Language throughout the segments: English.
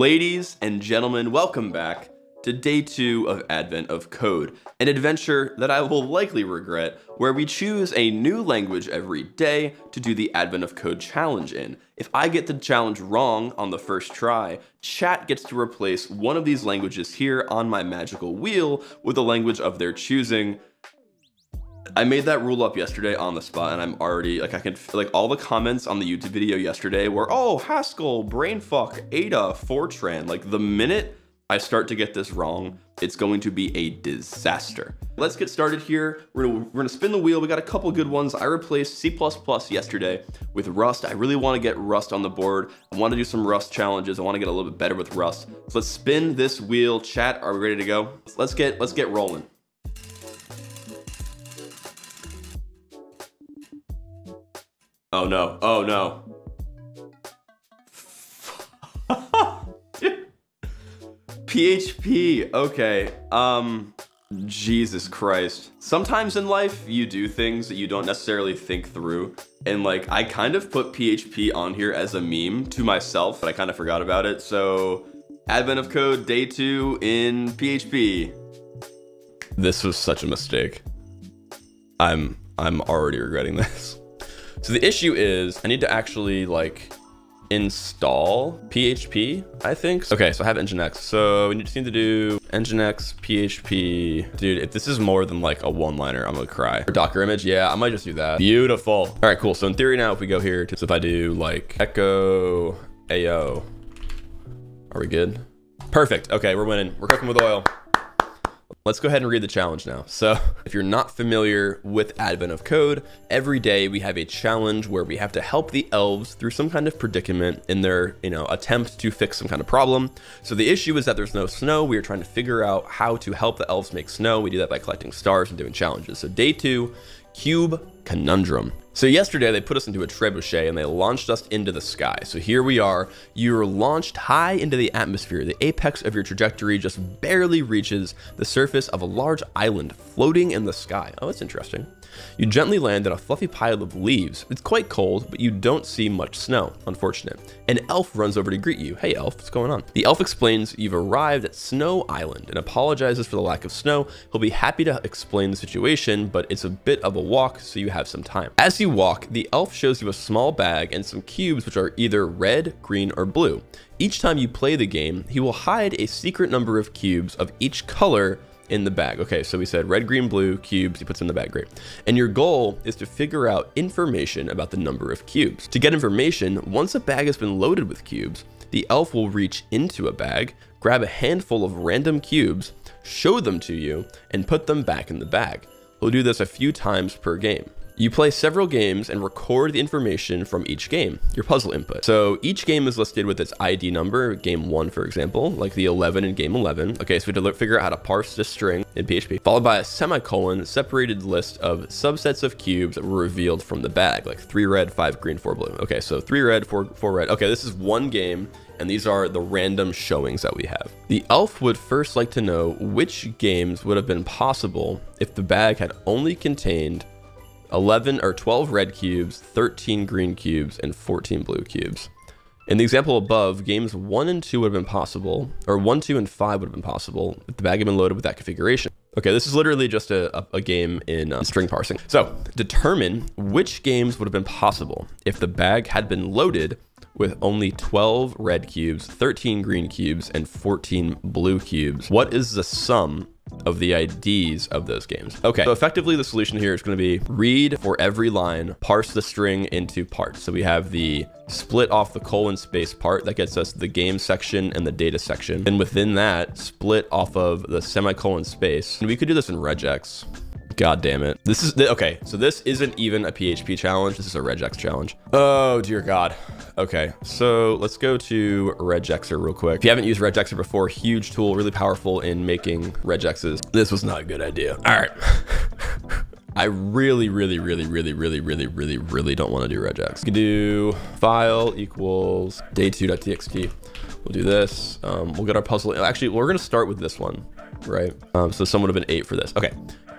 Ladies and gentlemen, welcome back to day two of Advent of Code, an adventure that I will likely regret, where we choose a new language every day to do the Advent of Code challenge in. If I get the challenge wrong on the first try, chat gets to replace one of these languages here on my magical wheel with a language of their choosing. I made that rule up yesterday on the spot and I'm already like I can like all the comments on the YouTube video yesterday were oh Haskell, brainfuck, Ada, Fortran. Like the minute I start to get this wrong, it's going to be a disaster. Let's get started here. We're gonna, we're gonna spin the wheel. We got a couple good ones. I replaced C++ yesterday with Rust. I really wanna get Rust on the board. I wanna do some Rust challenges. I wanna get a little bit better with Rust. So let's spin this wheel. Chat, are we ready to go? Let's get, let's get rolling. Oh no, oh no. PHP, okay. Um, Jesus Christ. Sometimes in life, you do things that you don't necessarily think through. And like, I kind of put PHP on here as a meme to myself, but I kind of forgot about it. So, Advent of Code, day two in PHP. This was such a mistake. I'm, I'm already regretting this. So the issue is I need to actually like install PHP, I think. Okay, so I have Nginx. So we just need to do Nginx PHP. Dude, if this is more than like a one-liner, I'm gonna cry. Or Docker image, yeah, I might just do that. Beautiful. All right, cool. So in theory now, if we go here, to, so if I do like echo AO, are we good? Perfect. Okay, we're winning. We're cooking with oil. Let's go ahead and read the challenge now. So if you're not familiar with Advent of Code, every day we have a challenge where we have to help the elves through some kind of predicament in their, you know, attempt to fix some kind of problem. So the issue is that there's no snow. We are trying to figure out how to help the elves make snow. We do that by collecting stars and doing challenges. So day two, Cube Conundrum. So yesterday they put us into a trebuchet and they launched us into the sky. So here we are, you're launched high into the atmosphere. The apex of your trajectory just barely reaches the surface of a large island floating in the sky. Oh, that's interesting. You gently land on a fluffy pile of leaves. It's quite cold, but you don't see much snow, unfortunate. An elf runs over to greet you. Hey elf, what's going on? The elf explains you've arrived at Snow Island and apologizes for the lack of snow. He'll be happy to explain the situation, but it's a bit of a walk, so you have some time. As you walk, the elf shows you a small bag and some cubes which are either red, green, or blue. Each time you play the game, he will hide a secret number of cubes of each color in the bag. Okay, so we said red, green, blue, cubes, he puts in the bag, great. And your goal is to figure out information about the number of cubes. To get information, once a bag has been loaded with cubes, the elf will reach into a bag, grab a handful of random cubes, show them to you, and put them back in the bag. He'll do this a few times per game. You play several games and record the information from each game, your puzzle input. So each game is listed with its ID number, game one, for example, like the 11 in game 11. Okay, so we have to figure out how to parse this string in PHP, followed by a semicolon separated list of subsets of cubes that were revealed from the bag, like three red, five green, four blue. Okay, so three red, four, four red. Okay, this is one game and these are the random showings that we have. The elf would first like to know which games would have been possible if the bag had only contained 11 or 12 red cubes, 13 green cubes, and 14 blue cubes. In the example above, games 1 and 2 would have been possible, or 1, 2, and 5 would have been possible if the bag had been loaded with that configuration. Okay, this is literally just a, a, game in uh, string parsing. So, determine which games would have been possible if the bag had been loaded with only 12 red cubes, 13 green cubes, and 14 blue cubes. What is the sum of the IDs of those games. Okay, so effectively the solution here is going to be read for every line, parse the string into parts. So we have the split off the colon space part that gets us the game section and the data section. And within that, split off of the semicolon space. And we could do this in regex. God damn it. This is, okay, so this isn't even a PHP challenge. This is a regex challenge. Oh, dear God. Okay, so let's go to RegExr real quick. If you haven't used RegExr before, huge tool, really powerful in making regexes. This was not a good idea. All right. I really, really, really, really, really, really, really, really don't want to do regex. We can do file equals day2.txt. We'll do this. Um, we'll get our puzzle. Actually, we're going to start with this one, right? Um, so someone would have been eight for this. Okay,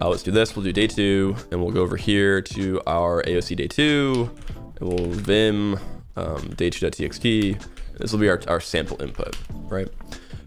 uh, let's do this. We'll do day two, and we'll go over here to our AOC day two, and we'll vim um, day2.txt, This will be our, our sample input, right?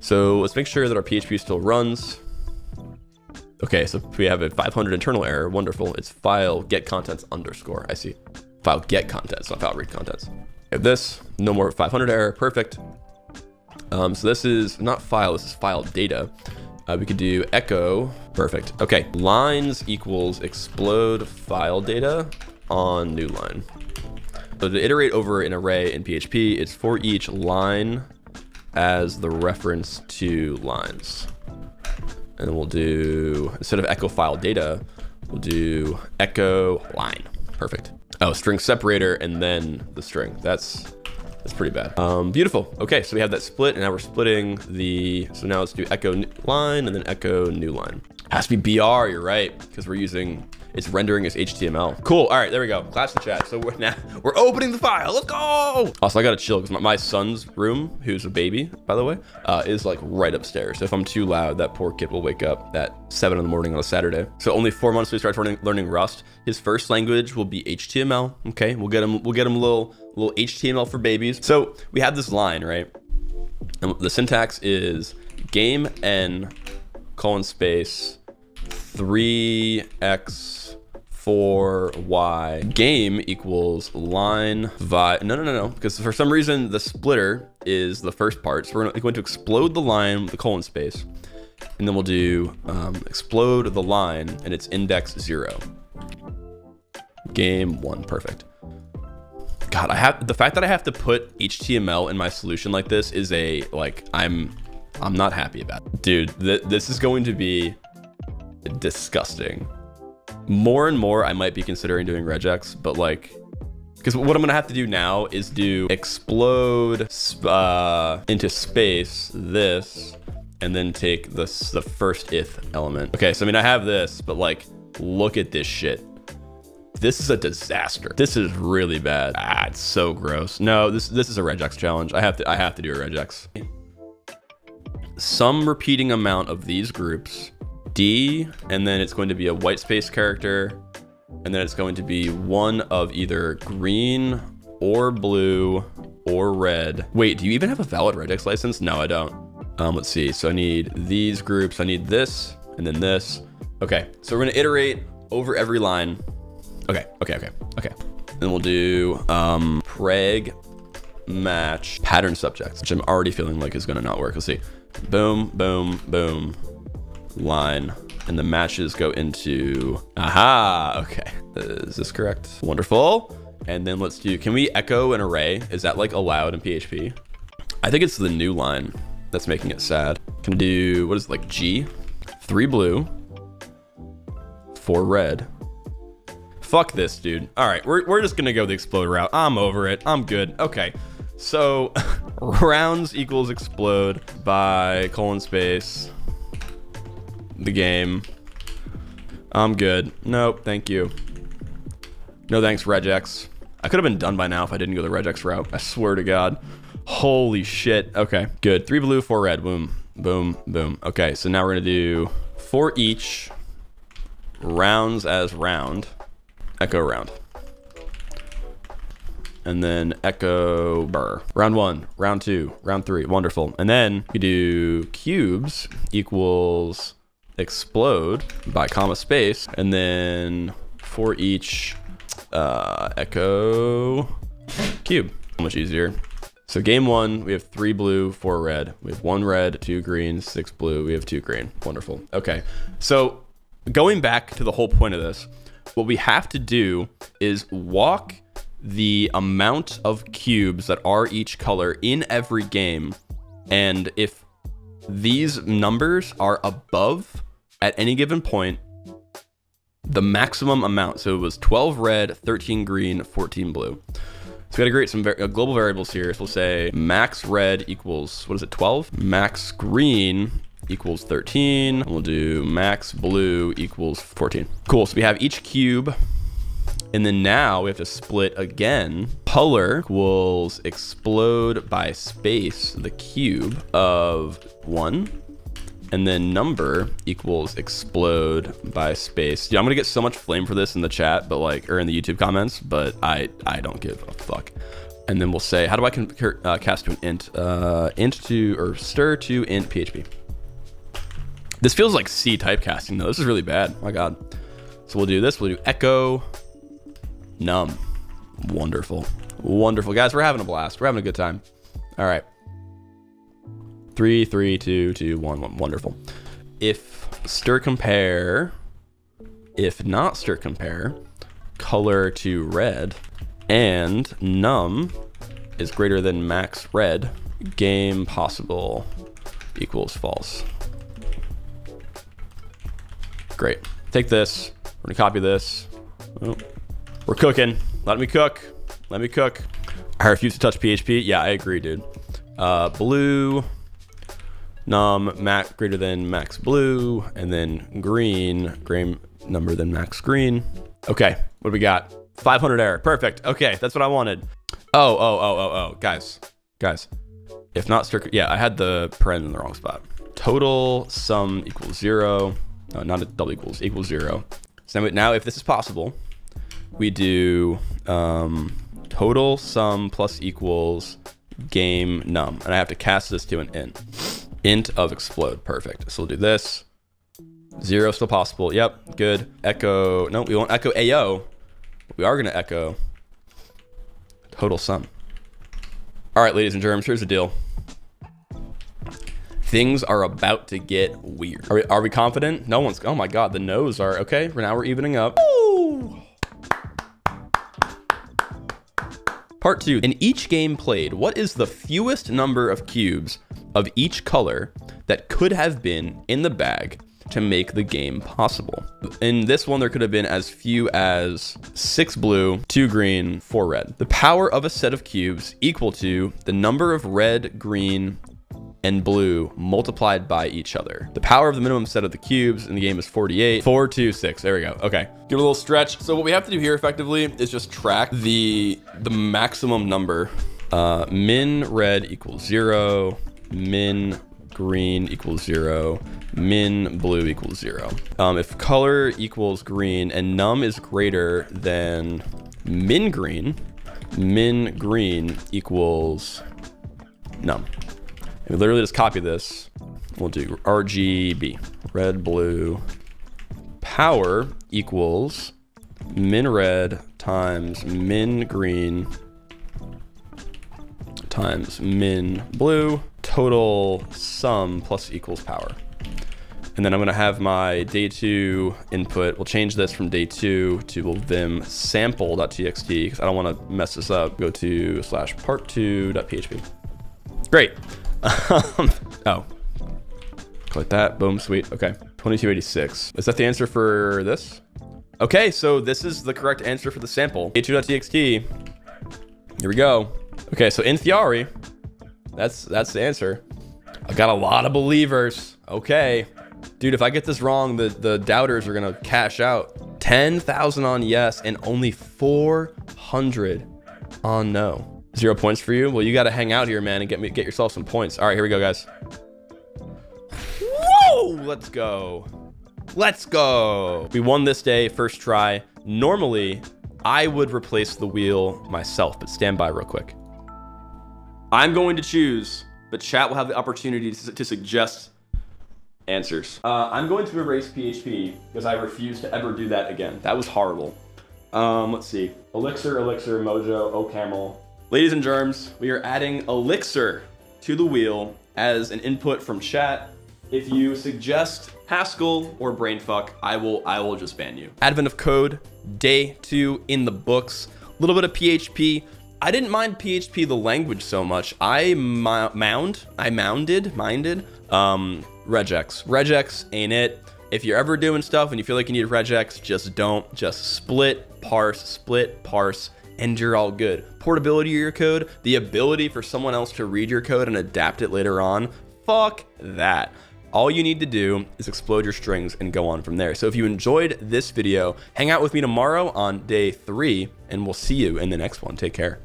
So let's make sure that our PHP still runs. Okay, so we have a 500 internal error. Wonderful. It's file get contents underscore. I see. File get contents, not file read contents. Have this, no more 500 error. Perfect. Um, so this is not file, this is file data. Uh, we could do echo. Perfect. Okay, lines equals explode file data on new line. So to iterate over an array in PHP, it's for each line as the reference to lines. And we'll do, instead of echo file data, we'll do echo line. Perfect. Oh, string separator and then the string. That's that's pretty bad. Um, beautiful. Okay, so we have that split and now we're splitting the, so now let's do echo line and then echo new line. Has to be BR, you're right, because we're using it's rendering as HTML. Cool. All right, there we go. Class in chat. So we're now we're opening the file. Let's go. Also, I gotta chill because my, my, son's room, who's a baby, by the way, uh, is like right upstairs. So if I'm too loud, that poor kid will wake up at seven in the morning on a Saturday. So only four months we start learning, learning Rust. His first language will be HTML. Okay, we'll get him. We'll get him a little little HTML for babies. So we have this line, right? And the syntax is game n colon space 3x 4y game equals line vi no no no no because for some reason the splitter is the first part. So we're going to explode the line with the colon space and then we'll do um, explode the line and it's index zero. Game one perfect. God i have the fact that i have to put html in my solution like this is a like i'm i'm not happy about it. dude th this is going to be disgusting. More and more, I might be considering doing regex, but like, because what I'm gonna have to do now is do explode uh, into space this, and then take this the first if element. Okay, so I mean I have this, but like, look at this shit. This is a disaster. This is really bad. Ah, it's so gross. No, this this is a regex challenge. I have to I have to do a regex. Some repeating amount of these groups D, and then it's going to be a white space character, and then it's going to be one of either green or blue or red. Wait, do you even have a valid regex license? No, I don't. Um, let's see. So I need these groups. I need this and then this. Okay, so we're gonna iterate over every line. Okay, okay, okay, okay. Then we'll do um, preg match pattern subjects, which I'm already feeling like is gonna not work. Let's see. Boom, boom, boom, line and the matches go into, aha, okay. Is this correct? Wonderful. And then let's do, can we echo an array? Is that like allowed in PHP? I think it's the new line that's making it sad. Can do, what is it, like G? Three blue, four red. Fuck this, dude. All right, we're, we're just gonna go the explode route. I'm over it, I'm good. Okay, so rounds equals explode by colon space the game. I'm good. Nope, thank you. No thanks, regex. I could have been done by now if I didn't go the regex route. I swear to God. Holy shit. Okay, good. Three blue, four red. Boom, boom, boom. Okay, so now we're gonna do four each rounds as round, echo round. And then echo burr. Round one, round two, round three. Wonderful. And then we do cubes equals explode by comma space, and then for each uh, echo cube. Much easier. So game one, we have three blue, four red. We have one red, two green, six blue. We have two green. Wonderful. Okay. So going back to the whole point of this, what we have to do is walk the amount of cubes that are each color in every game. And if these numbers are above at any given point the maximum amount. So it was 12 red, 13 green, 14 blue. So we got to create some uh, global variables here. So we'll say max red equals, what is it, 12? Max green equals 13. we'll do max blue equals 14. Cool, so we have each cube. And then now we have to split again. Color equals explode by space, the cube of one and then number equals explode by space. Yeah, I'm gonna get so much flame for this in the chat, but like, or in the YouTube comments, but I I don't give a fuck. And then we'll say, how do I uh, cast to an int? Uh, int to, or stir to int PHP. This feels like C typecasting though. This is really bad. my God. So we'll do this. We'll do echo num. Wonderful. Wonderful. Guys, we're having a blast. We're having a good time. All right. Three, three, two, two, one, one. Wonderful. If stir compare, if not stir compare, color to red, and num is greater than max red, game possible equals false. Great. Take this. We're gonna copy this. Oh, we're cooking. Let me cook. Let me cook. I refuse to touch PHP. Yeah, I agree, dude. Uh, blue, num, max greater than max blue, and then green, green number than max green. Okay, what do we got? 500 error. Perfect. Okay, that's what I wanted. Oh, oh, oh, oh, oh, guys, guys. If not strict, yeah, I had the paren in the wrong spot. Total sum equals zero. No, not a double equals, equals zero. So now if this is possible, we do um, total sum plus equals game num. And I have to cast this to an int. Int of explode. Perfect. So we'll do this. Zero still possible. Yep, good. Echo. No, we won't echo AO. We are going to echo total sum. All right, ladies and germs, here's the deal. Things are about to get weird. Are we, are we confident? No one's, oh my God, the no's are, okay, for now we're evening up. Part two, in each game played, what is the fewest number of cubes of each color that could have been in the bag to make the game possible. In this one, there could have been as few as six blue, two green, four red. The power of a set of cubes equal to the number of red, green, and blue multiplied by each other. The power of the minimum set of the cubes in the game is 48. Four, two, six. There we go. Okay. Give it a little stretch. So what we have to do here effectively is just track the, the maximum number. Uh, min red equals 0. Min green equals 0. Min blue equals 0. Um, if color equals green and num is greater than min green, min green equals num. And we literally just copy this. We'll do RGB, red, blue. Power equals min red times min green times min blue. Total sum plus equals power. And then I'm gonna have my day two input. We'll change this from day two to vim sample.txt because I don't wanna mess this up. Go to slash part two.php. Great. Um, oh. Click that. Boom. Sweet. Okay. 2286. Is that the answer for this? Okay, so this is the correct answer for the sample. a2.txt. Here we go. Okay, so in theory, that's that's the answer. I got a lot of believers. Okay. Dude, if I get this wrong, the, the doubters are gonna cash out. 10,000 on yes and only 400 on no. Zero points for you? Well, you got to hang out here, man, and get me get yourself some points. All right, here we go, guys. Whoa! Let's go. Let's go. We won this day, first try. Normally, I would replace the wheel myself, but stand by real quick. I'm going to choose, but chat will have the opportunity to, to suggest answers. Uh, I'm going to erase PHP because I refuse to ever do that again. That was horrible. Um, let's see. Elixir, Elixir, Mojo, OCaml, Ladies and germs, we are adding Elixir to the wheel as an input from chat. If you suggest Haskell or Brainfuck, I will I will just ban you. Advent of code, day two in the books. A little bit of PHP. I didn't mind PHP the language so much. I mound, I mounded, minded, um, regex. Regex ain't it. If you're ever doing stuff and you feel like you need regex, just don't. Just split, parse, split, parse, and you're all good. Portability of your code, the ability for someone else to read your code and adapt it later on, fuck that. All you need to do is explode your strings and go on from there. So if you enjoyed this video, hang out with me tomorrow on day three, and we'll see you in the next one. Take care.